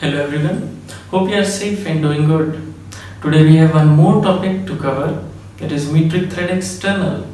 Hello everyone, hope you are safe and doing good. Today we have one more topic to cover that is metric thread external.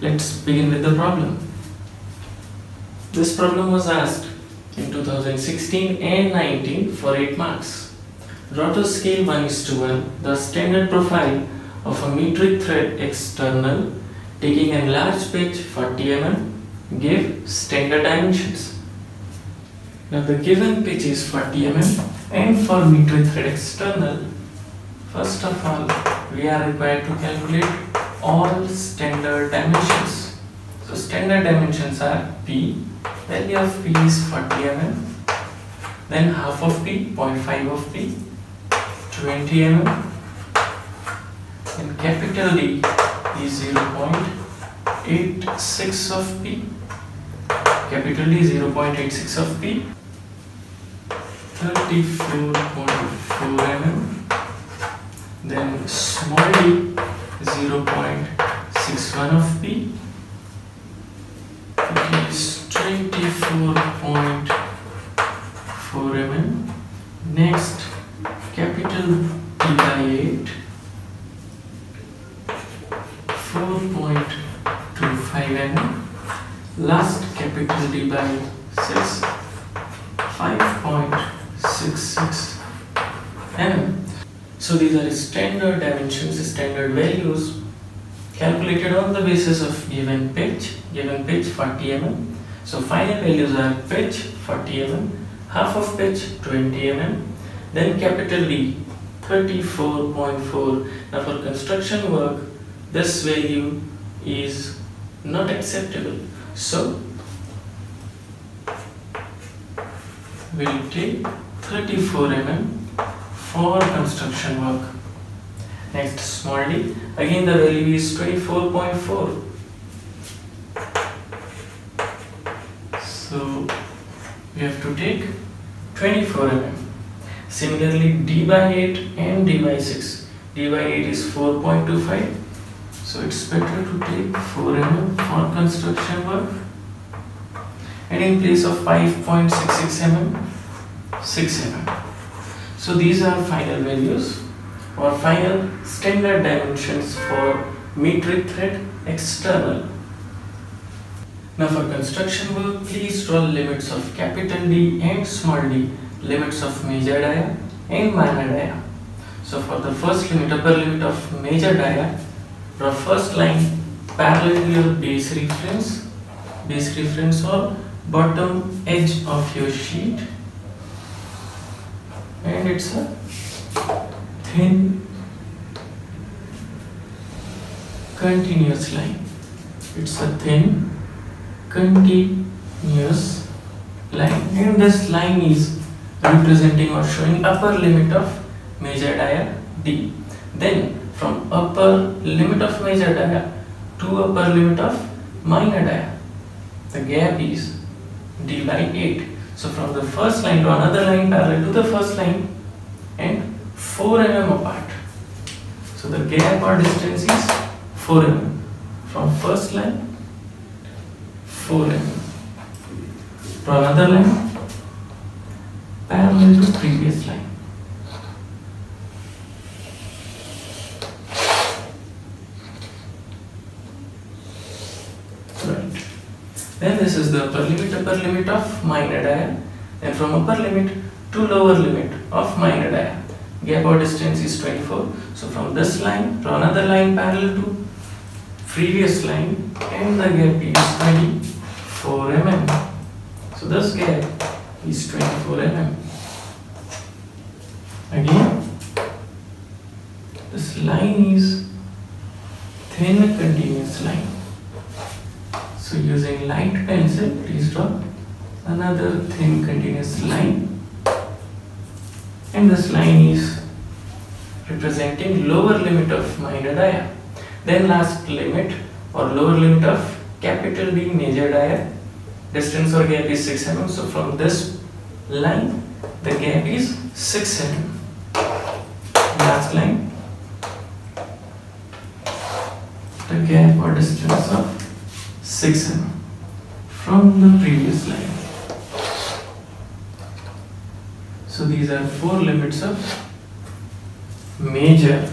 Let's begin with the problem. This problem was asked in 2016 and 19 for 8 marks. Draw scale 1 is to 1 the standard profile of a metric thread external taking a large pitch 40 mm give standard dimensions. Now the given pitch is 40 mm and for metric thread external, first of all we are required to calculate all standard dimensions. So standard dimensions are P, value of P is 40 mm, then half of P, 0.5 of P, 20 mm, and capital D is 0.86 of P, capital D 0.86 of P 34.4 mm then small d 0.61 of p. It is 24.4 mm next capital D by 8 4.25 mm last capital D by 6 5.66 mm. So these are standard dimensions, standard values calculated on the basis of given pitch, given pitch 40 mm. So final values are pitch 40 mm, half of pitch 20 mm, then capital D 34.4. Now for construction work, this value is not acceptable. So we will take 34 mm for construction work. Next small d, again the value is 24.4. So we have to take 24 mm. Similarly d by 8 and d by 6. d by 8 is 4.25. So it's better to take 4 mm for construction work and in place of 5.66 mm 6 mm so these are final values or final standard dimensions for metric thread external. Now for construction work please draw limits of capital D and small d limits of major dia and minor dia. So for the first limit upper limit of major dia draw first line parallel to your base reference base reference or bottom edge of your sheet. And it's a thin continuous line. It's a thin continuous line. And this line is representing or showing upper limit of major dia D. Then from upper limit of major dia to upper limit of minor dia the gap is d by 8 so from the first line to another line parallel to the first line and 4 mm apart. So the gap or distance is 4 mm from first line 4 mm to another line parallel to previous line. Right. Then this is the upper limit upper limit of minor dia and from upper limit to lower limit of minor dia gap or distance is 24 so from this line to another line parallel to previous line and the gap is 24 mm. So this gap is 24 mm. Again this line is thin continuous line. So using light pencil, please draw another thin continuous line. This line is representing lower limit of minor dia. Then last limit or lower limit of capital D major dia. Distance or gap is 6 mm. So from this line, the gap is 6 mm. Last line, the gap or distance of 6 mm from the previous line. So these are four limits of major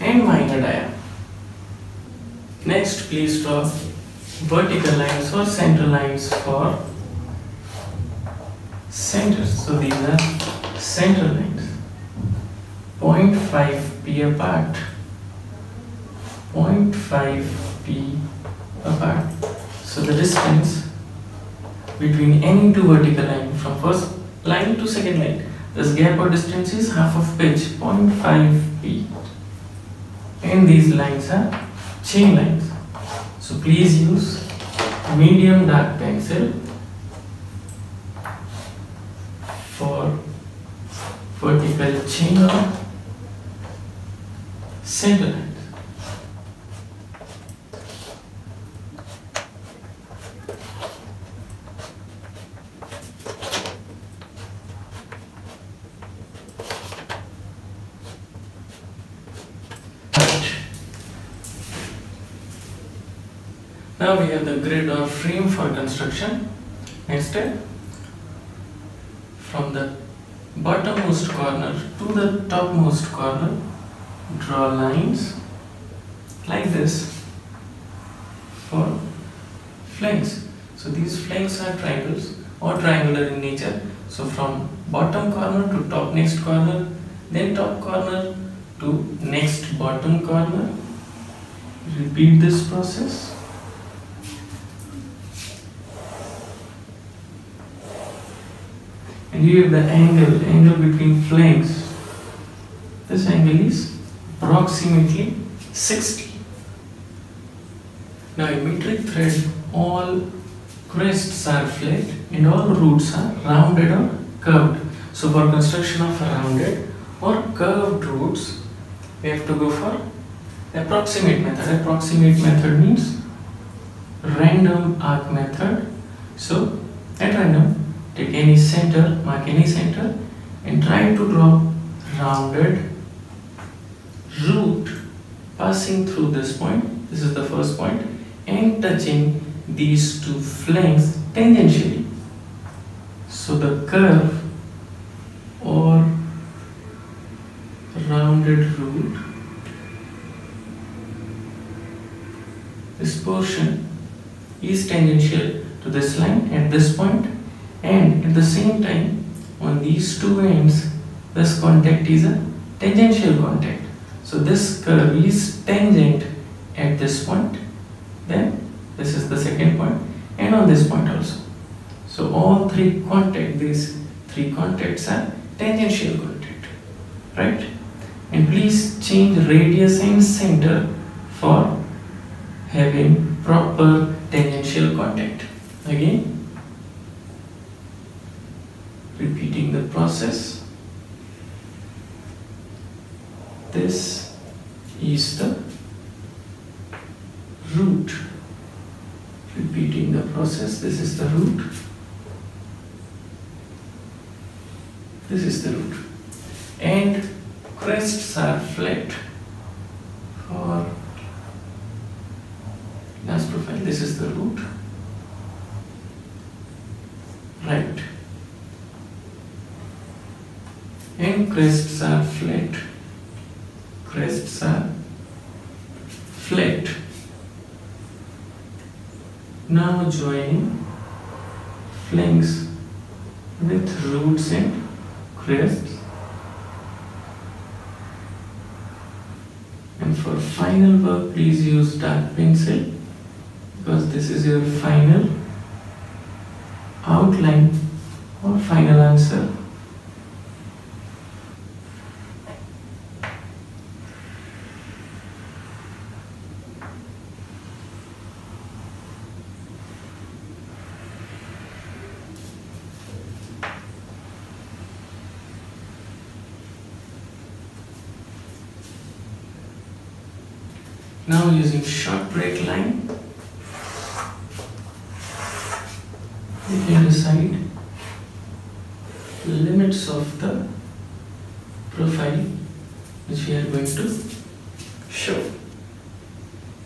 and minor dia. Next, please draw vertical lines or center lines for centers. So these are center lines. 0.5 p apart. 0.5 p apart. So the distance between any two vertical line from first line to second line this gap or distance is half of pitch 0.5 p and these lines are chain lines. So please use medium dark pencil for vertical chain or center Now we have the grid or frame for construction. Next step, from the bottommost corner to the topmost corner, draw lines like this for flanks. So these flanks are triangles or triangular in nature. So from bottom corner to top next corner, then top corner to next bottom corner. Repeat this process. and here the angle angle between flanks this angle is approximately 60 now in metric thread all crests are flat and all roots are rounded or curved so for construction of rounded or curved roots we have to go for approximate method. Approximate method means random arc method. So at random take any center, mark any center and try to draw rounded root passing through this point, this is the first point. And touching these two flanks tangentially. So the curve or rounded root. This portion is tangential to this line at this point and at the same time on these two ends this contact is a tangential contact. So this curve is tangent at this point then this is the second point and on this point also. So all three contact these three contacts are tangential contact right and please change radius and center for having proper tangential contact again repeating the process. This is the root. Repeating the process, this is the root. This is the root. And crests are flat for last profile. This is the root. Right. and crests are flat. Crests are flat. Now joining flanks with roots and crests. And for final work, please use dark pencil because this is your final outline or final answer. Using short break line, we can decide limits of the profile which we are going to show.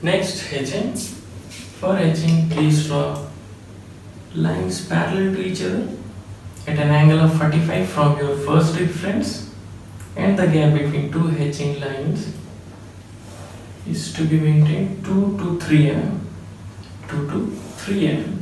Next hatching. For hatching, please draw lines parallel to each other at an angle of 45 from your first reference and the gap between two hatching lines is to be maintained 2 to 3 mm 2 to 3 mm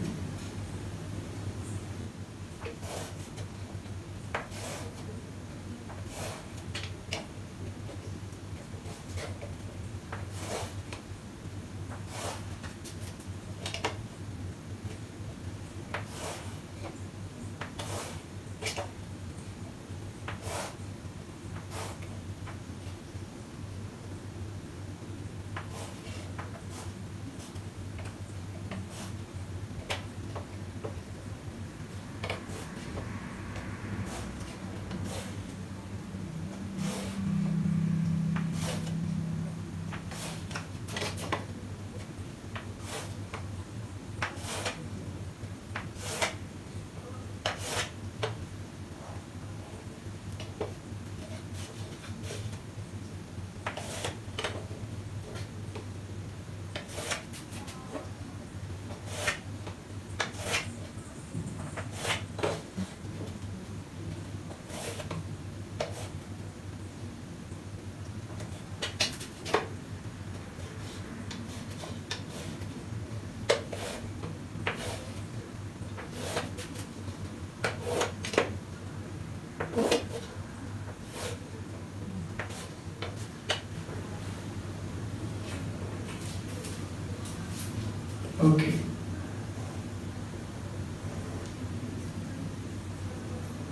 Okay.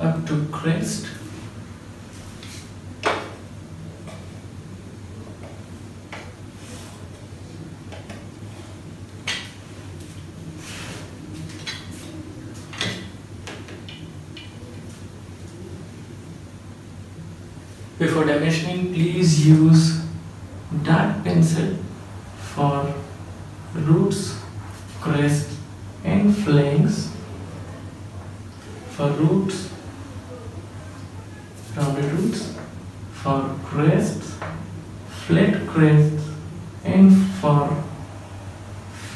Up to crest. Before dimensioning, please use dark pencil for roots, crest and flanks. For roots, rounded roots, for crests, flat crests and for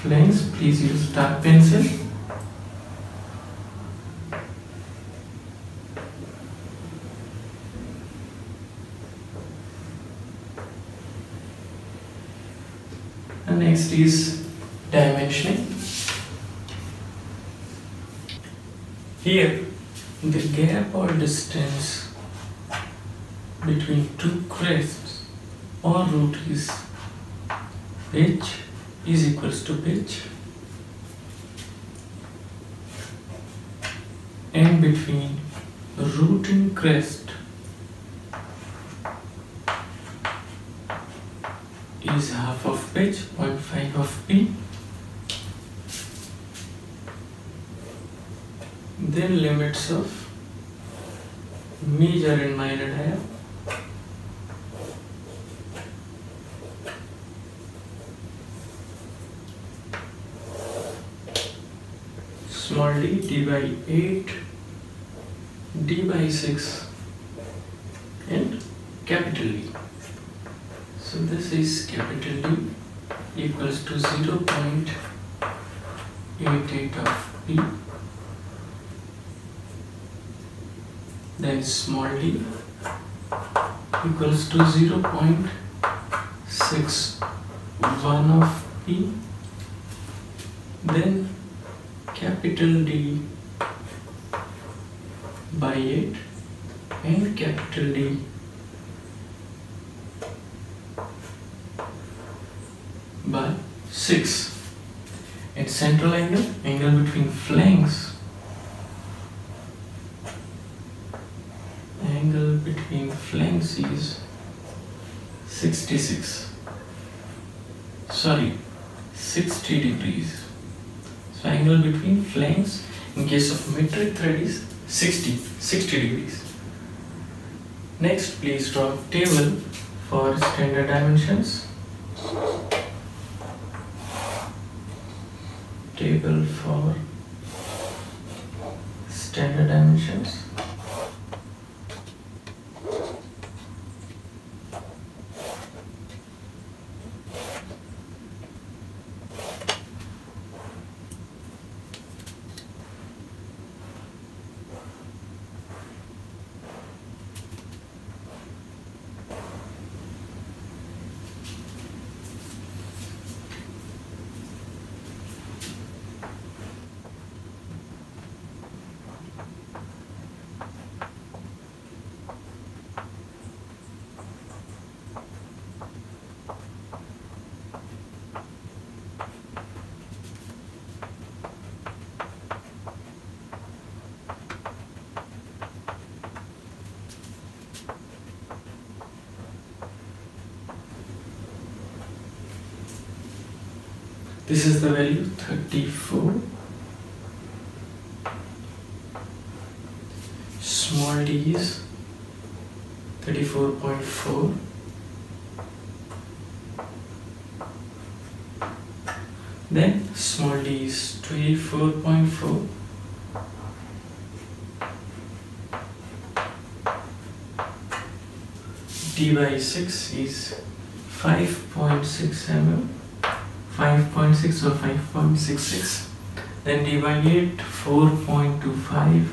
flanks, please use dark pencil. And next is dimensioning. Here, the gap or distance between two crests or root is pitch is equals to pitch. And between root and crest is half of pitch 0.5 of p. Then limits of major and minor dia small d d by 8 d by 6 and capital D. So this is capital D equals to 0.88 of P then small d equals to 0.61 of P then capital D by 8 and capital D by 6 at central angle angle between flanks angle between flanks is 66 sorry 60 degrees so angle between flanks in metric thread is 60 60 degrees. Next please draw table for standard dimensions. Table for standard dimensions this is the value 34 small d is 34.4 then small d is 24.4 d by 6 is 5.6 mm 5.6 or 5.66 then divide it 8 4.25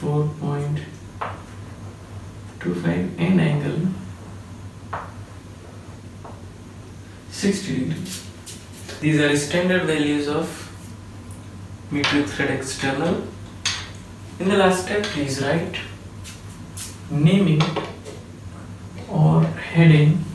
4.25 and angle 60 degrees these are standard values of metric thread external. In the last step please write naming heading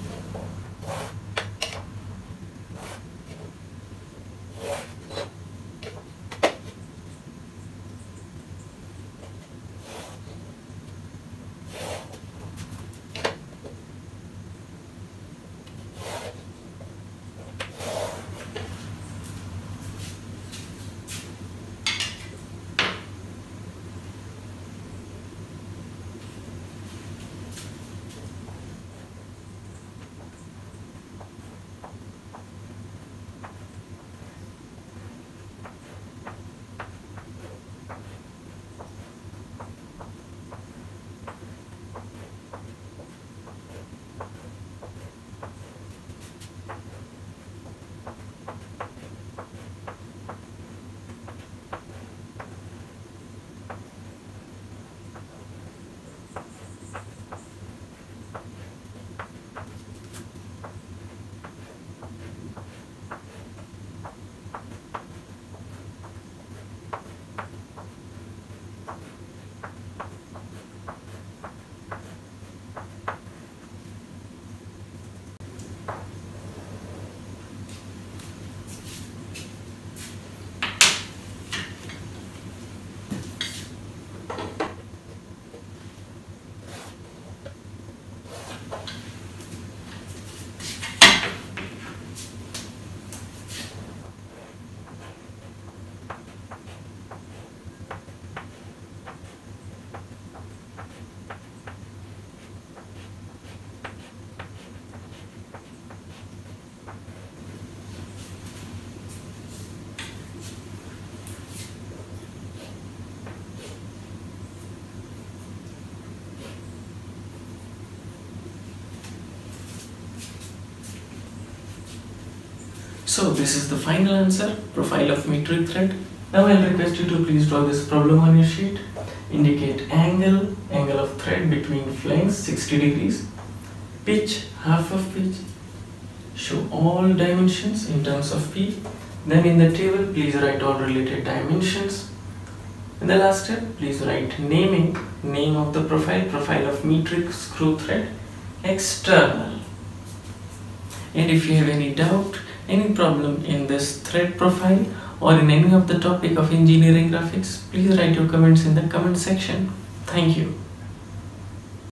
So this is the final answer, profile of metric thread. Now I'll request you to please draw this problem on your sheet. Indicate angle, angle of thread between flanks 60 degrees, pitch, half of pitch, show all dimensions in terms of P. Then in the table, please write all related dimensions. In the last step, please write naming, name of the profile, profile of metric screw thread, external. And if you have any doubt, any problem in this thread profile or in any of the topic of engineering graphics, please write your comments in the comment section. Thank you.